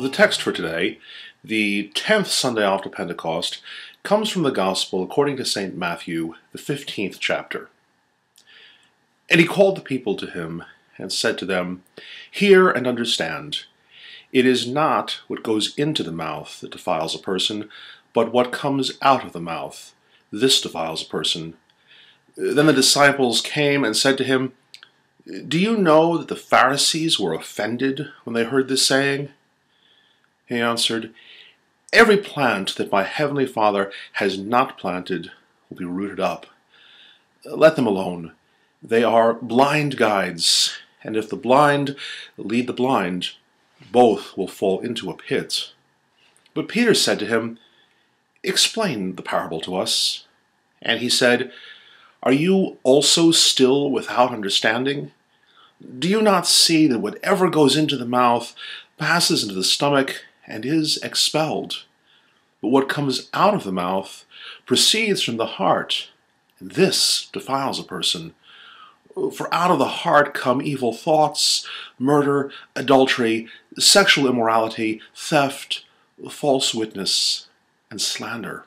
The text for today, the 10th Sunday after Pentecost, comes from the Gospel according to St. Matthew, the 15th chapter. And he called the people to him and said to them, Hear and understand. It is not what goes into the mouth that defiles a person, but what comes out of the mouth. This defiles a person. Then the disciples came and said to him, Do you know that the Pharisees were offended when they heard this saying? He answered, Every plant that my heavenly Father has not planted will be rooted up. Let them alone. They are blind guides, and if the blind lead the blind, both will fall into a pit. But Peter said to him, Explain the parable to us. And he said, Are you also still without understanding? Do you not see that whatever goes into the mouth passes into the stomach and is expelled. But what comes out of the mouth proceeds from the heart, and this defiles a person. For out of the heart come evil thoughts, murder, adultery, sexual immorality, theft, false witness, and slander.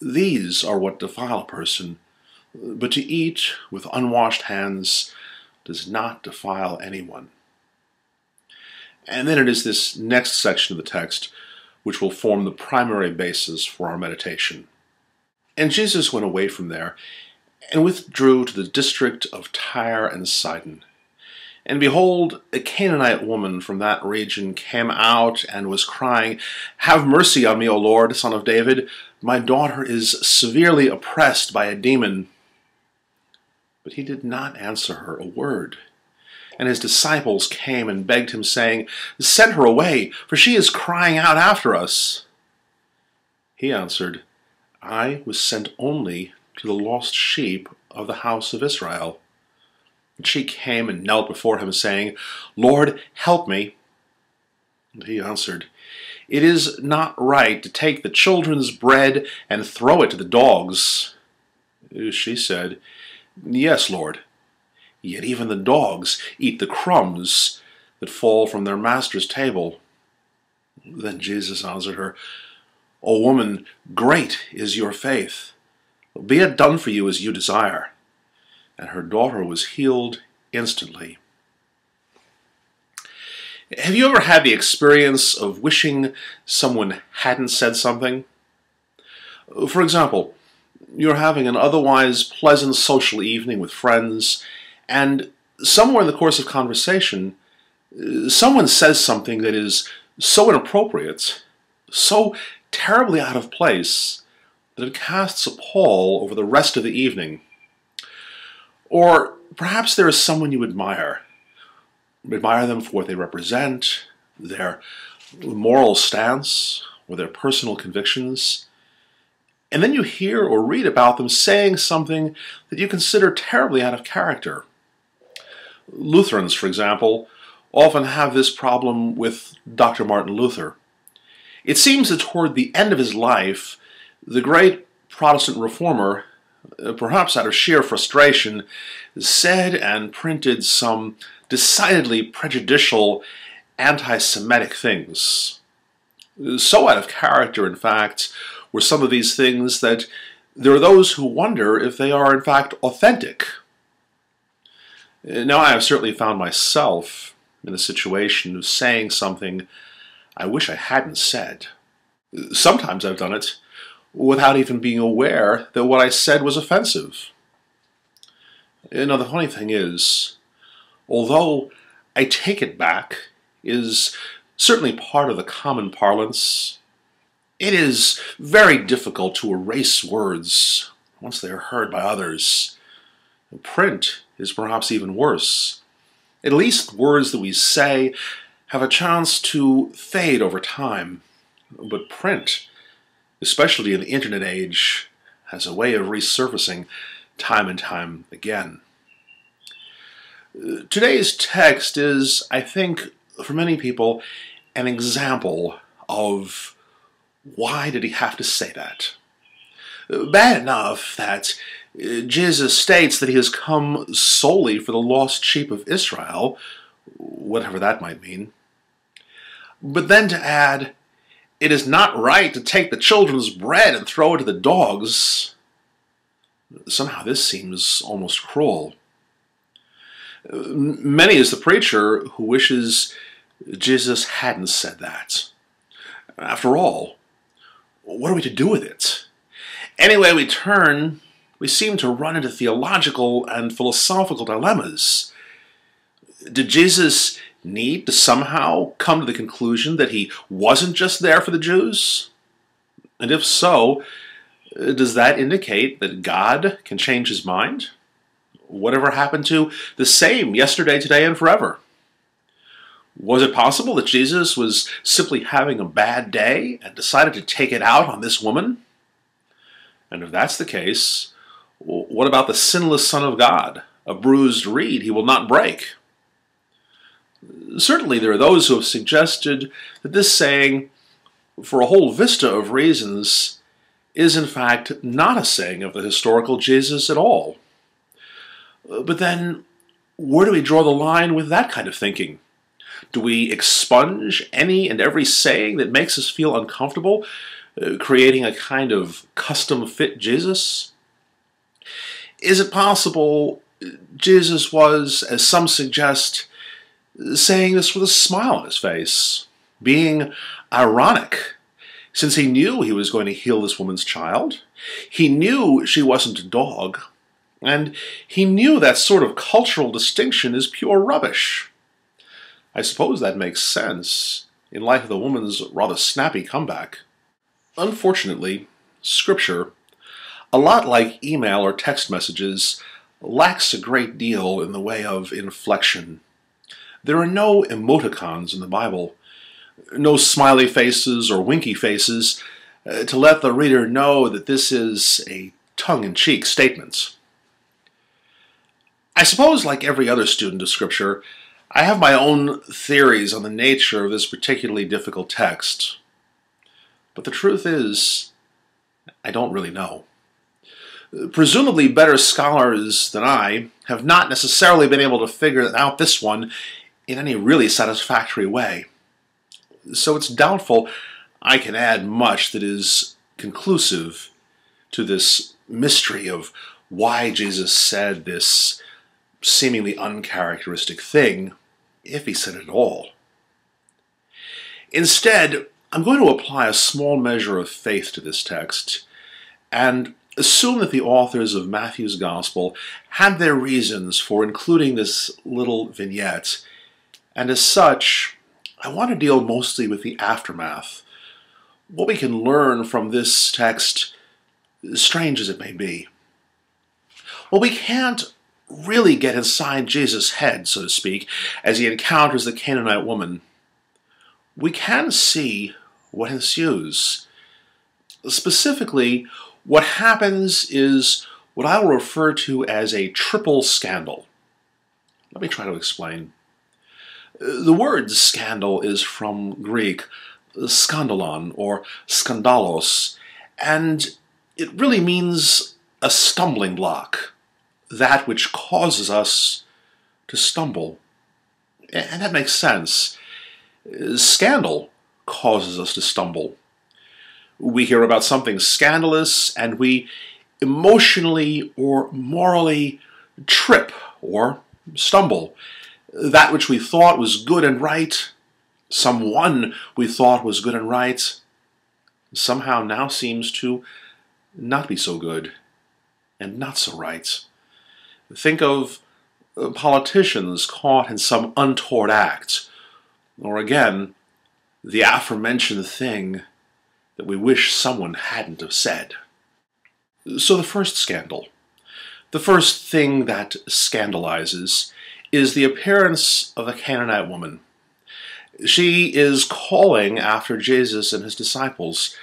These are what defile a person, but to eat with unwashed hands does not defile anyone. And then it is this next section of the text which will form the primary basis for our meditation. And Jesus went away from there and withdrew to the district of Tyre and Sidon. And behold, a Canaanite woman from that region came out and was crying, Have mercy on me, O Lord, son of David. My daughter is severely oppressed by a demon. But he did not answer her a word. And his disciples came and begged him, saying, Send her away, for she is crying out after us. He answered, I was sent only to the lost sheep of the house of Israel. And she came and knelt before him, saying, Lord, help me. And he answered, It is not right to take the children's bread and throw it to the dogs. She said, Yes, Lord. Yet even the dogs eat the crumbs that fall from their master's table. Then Jesus answered her, O woman, great is your faith. Be it done for you as you desire. And her daughter was healed instantly. Have you ever had the experience of wishing someone hadn't said something? For example, you're having an otherwise pleasant social evening with friends and somewhere in the course of conversation, uh, someone says something that is so inappropriate, so terribly out of place, that it casts a pall over the rest of the evening. Or perhaps there is someone you admire. Admire them for what they represent, their moral stance, or their personal convictions. And then you hear or read about them saying something that you consider terribly out of character Lutherans, for example, often have this problem with Dr. Martin Luther. It seems that toward the end of his life, the great Protestant reformer, uh, perhaps out of sheer frustration, said and printed some decidedly prejudicial anti Semitic things. So out of character, in fact, were some of these things that there are those who wonder if they are, in fact, authentic Uh, now, I have certainly found myself in a situation of saying something I wish I hadn't said. Sometimes I've done it without even being aware that what I said was offensive. You Now, the funny thing is, although I take it back is certainly part of the common parlance, it is very difficult to erase words once they are heard by others. Print is perhaps even worse. At least words that we say have a chance to fade over time. But print, especially in the internet age, has a way of resurfacing time and time again. Today's text is, I think, for many people, an example of why did he have to say that? Bad enough that Jesus states that he has come solely for the lost sheep of Israel, whatever that might mean. But then to add, it is not right to take the children's bread and throw it to the dogs. Somehow this seems almost cruel. Many is the preacher who wishes Jesus hadn't said that. After all, what are we to do with it? Anyway we turn, we seem to run into theological and philosophical dilemmas. Did Jesus need to somehow come to the conclusion that he wasn't just there for the Jews? And if so, does that indicate that God can change his mind? Whatever happened to the same yesterday, today, and forever? Was it possible that Jesus was simply having a bad day and decided to take it out on this woman? And if that's the case, what about the sinless Son of God? A bruised reed he will not break. Certainly, there are those who have suggested that this saying, for a whole vista of reasons, is in fact not a saying of the historical Jesus at all. But then, where do we draw the line with that kind of thinking? Do we expunge any and every saying that makes us feel uncomfortable, uh, creating a kind of custom fit Jesus? Is it possible Jesus was, as some suggest, saying this with a smile on his face, being ironic, since he knew he was going to heal this woman's child? He knew she wasn't a dog, and he knew that sort of cultural distinction is pure rubbish. I suppose that makes sense in light of the woman's rather snappy comeback. Unfortunately, Scripture, a lot like email or text messages, lacks a great deal in the way of inflection. There are no emoticons in the Bible, no smiley faces or winky faces uh, to let the reader know that this is a tongue in cheek statement. I suppose, like every other student of Scripture, I have my own theories on the nature of this particularly difficult text. But the truth is, I don't really know. Presumably, better scholars than I have not necessarily been able to figure out this one in any really satisfactory way. So it's doubtful I can add much that is conclusive to this mystery of why Jesus said this seemingly uncharacteristic thing if he said it at all. Instead, I'm going to apply a small measure of faith to this text and assume that the authors of Matthew's Gospel had their reasons for including this little vignette, and as such, I want to deal mostly with the aftermath, what we can learn from this text, strange as it may be. Well, we can't really get inside Jesus' head, so to speak, as he encounters the Canaanite woman, we can see what ensues. Specifically, what happens is what I will refer to as a triple scandal. Let me try to explain. The word scandal is from Greek skandalon or skandalos, and it really means a stumbling block that which causes us to stumble. And that makes sense. Scandal causes us to stumble. We hear about something scandalous and we emotionally or morally trip or stumble. That which we thought was good and right, someone we thought was good and right, somehow now seems to not be so good and not so right. Think of uh, politicians caught in some untoward act, or again, the aforementioned thing that we wish someone hadn't have said. So the first scandal, the first thing that scandalizes, is the appearance of the Canaanite woman. She is calling after Jesus and his disciples.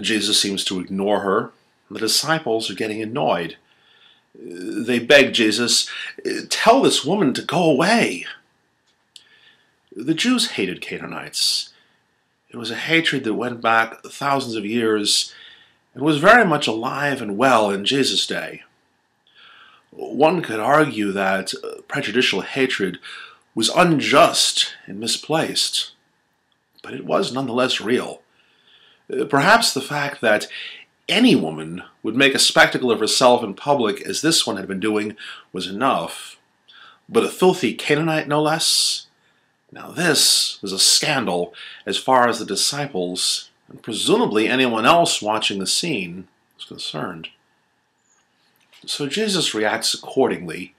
Jesus seems to ignore her. The disciples are getting annoyed they beg Jesus, Tell this woman to go away. The Jews hated Canaanites. It was a hatred that went back thousands of years and was very much alive and well in Jesus' day. One could argue that prejudicial hatred was unjust and misplaced. but it was nonetheless real. Uh, perhaps the fact that any woman would make a spectacle of herself in public, as this one had been doing, was enough. But a filthy Canaanite, no less? Now, this was a scandal as far as the disciples, and presumably anyone else watching the scene, was concerned. So Jesus reacts accordingly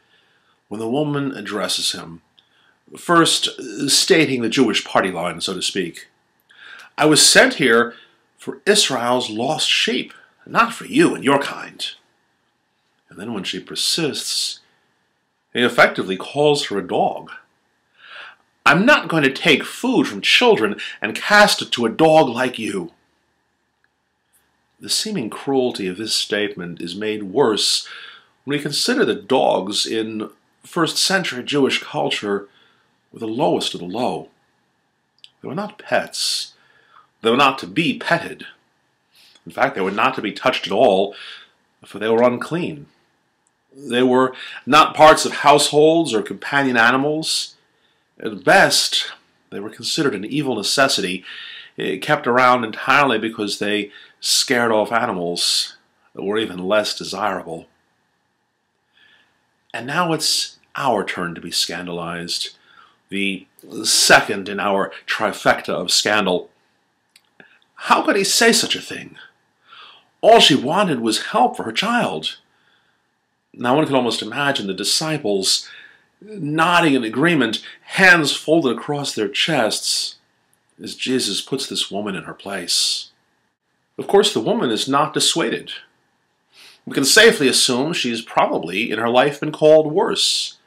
when the woman addresses him, first stating the Jewish party line, so to speak. I was sent here for Israel's lost sheep, not for you and your kind. And then when she persists, he effectively calls her a dog. I'm not going to take food from children and cast it to a dog like you. The seeming cruelty of this statement is made worse when we consider that dogs in first century Jewish culture were the lowest of the low. They were not pets, they were not to be petted. In fact, they were not to be touched at all, for they were unclean. They were not parts of households or companion animals. At best, they were considered an evil necessity, eh, kept around entirely because they scared off animals that were even less desirable. And now it's our turn to be scandalized, the second in our trifecta of scandal. How could he say such a thing? All she wanted was help for her child. Now one can almost imagine the disciples nodding in agreement, hands folded across their chests, as Jesus puts this woman in her place. Of course, the woman is not dissuaded. We can safely assume she's probably in her life been called worse.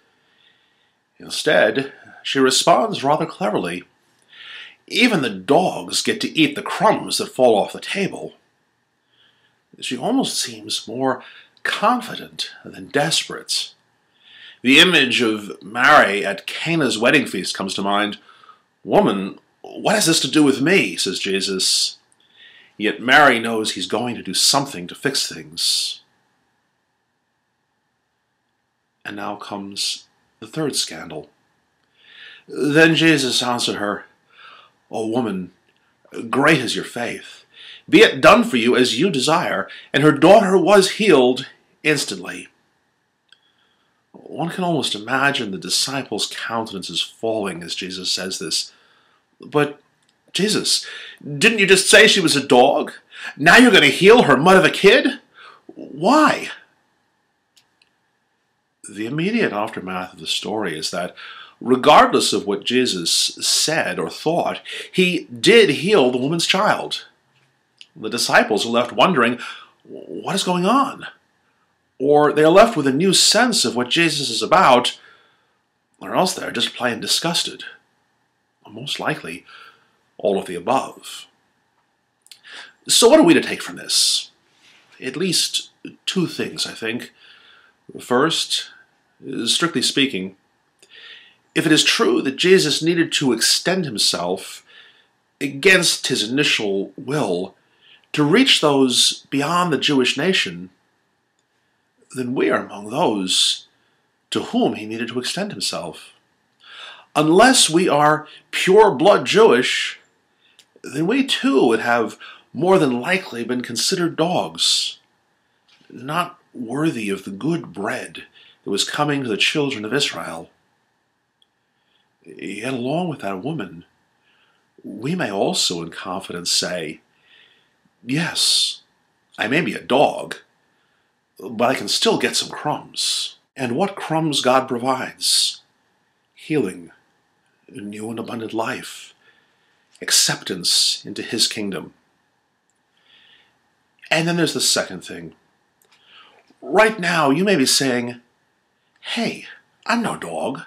Instead, she responds rather cleverly. Even the dogs get to eat the crumbs that fall off the table. She almost seems more confident than desperate. The image of Mary at Cana's wedding feast comes to mind. Woman, what has this to do with me? says Jesus. Yet Mary knows he's going to do something to fix things. And now comes the third scandal. Then Jesus answered her, O woman, great is your faith. Be it done for you as you desire. And her daughter was healed instantly. One can almost imagine the disciples' countenances falling as Jesus says this. But, Jesus, didn't you just say she was a dog? Now you're going to heal her mud of a kid? Why? The immediate aftermath of the story is that regardless of what Jesus said or thought, he did heal the woman's child. The disciples are left wondering, what is going on? Or they are left with a new sense of what Jesus is about, or else they're just plain disgusted. Or Most likely, all of the above. So, what are we to take from this? At least two things, I think. First, strictly speaking, if it is true that Jesus needed to extend himself against his initial will to reach those beyond the Jewish nation, then we are among those to whom he needed to extend himself. Unless we are pure blood Jewish, then we too would have more than likely been considered dogs, not worthy of the good bread that was coming to the children of Israel. Yet, along with that woman, we may also in confidence say, Yes, I may be a dog, but I can still get some crumbs. And what crumbs God provides healing, new and abundant life, acceptance into His kingdom. And then there's the second thing. Right now, you may be saying, Hey, I'm no dog.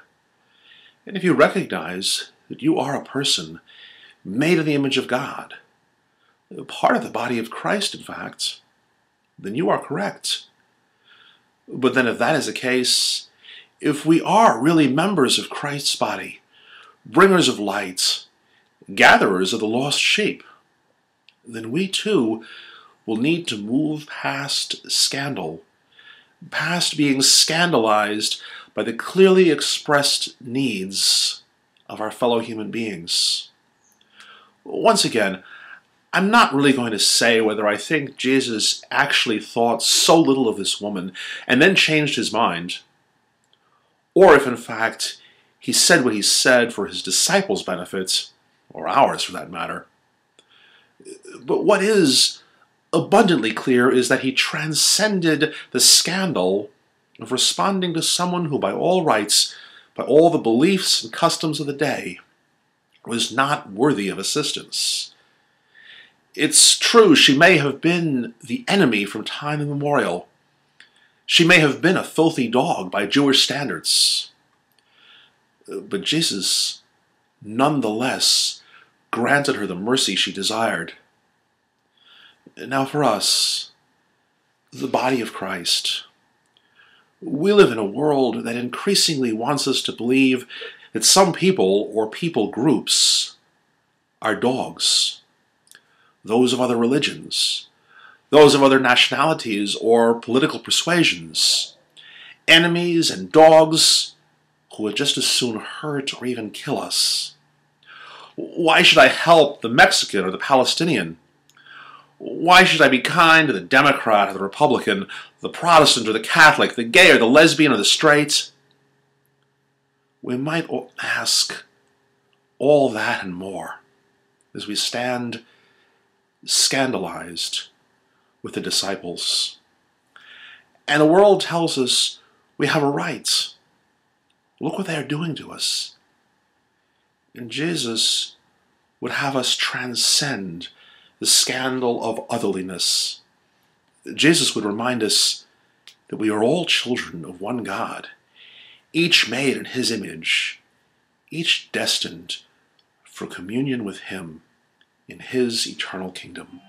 And if you recognize that you are a person made in the image of God, part of the body of Christ, in fact, then you are correct. But then, if that is the case, if we are really members of Christ's body, bringers of light, gatherers of the lost sheep, then we too will need to move past scandal, past being scandalized by the clearly expressed needs of our fellow human beings. Once again, I'm not really going to say whether I think Jesus actually thought so little of this woman and then changed his mind, or if in fact he said what he said for his disciples' benefits, or ours for that matter. But what is abundantly clear is that he transcended the scandal of responding to someone who, by all rights, by all the beliefs and customs of the day, was not worthy of assistance. It's true, she may have been the enemy from time immemorial. She may have been a filthy dog by Jewish standards. But Jesus, nonetheless, granted her the mercy she desired. Now, for us, the body of Christ, we live in a world that increasingly wants us to believe that some people or people groups are dogs, those of other religions, those of other nationalities or political persuasions, enemies and dogs who would just as soon hurt or even kill us. Why should I help the Mexican or the Palestinian? Why should I be kind to the Democrat or the Republican, the Protestant or the Catholic, the gay or the lesbian or the straight? We might ask all that and more as we stand scandalized with the disciples. And the world tells us we have a right. Look what they are doing to us. And Jesus would have us transcend the scandal of otherliness. Jesus would remind us that we are all children of one God, each made in his image, each destined for communion with him in his eternal kingdom.